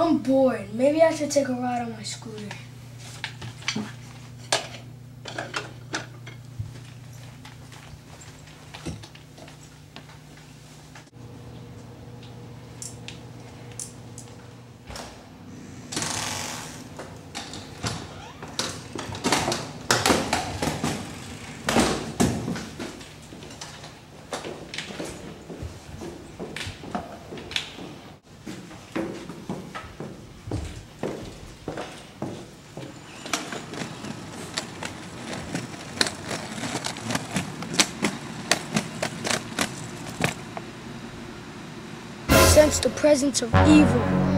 I'm bored. Maybe I should take a ride on my scooter. sense the presence of evil.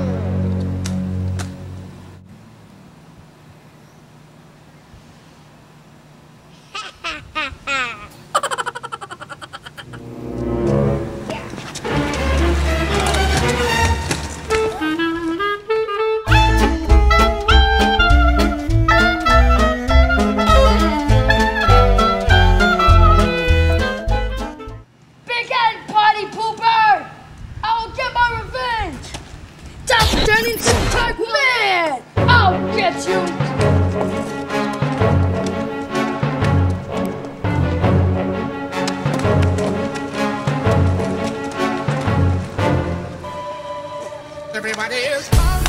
everybody is.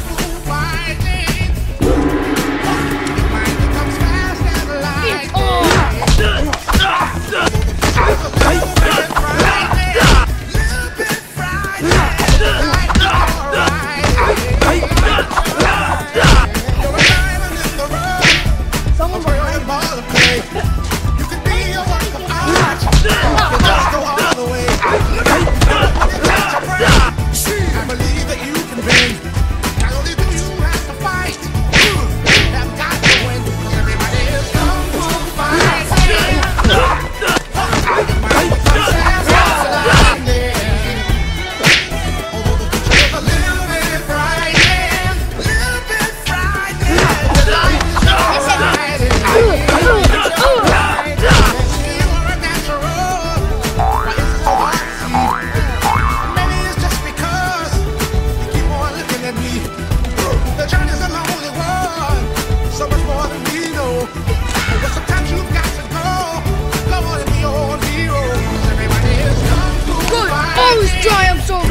Rose triumphs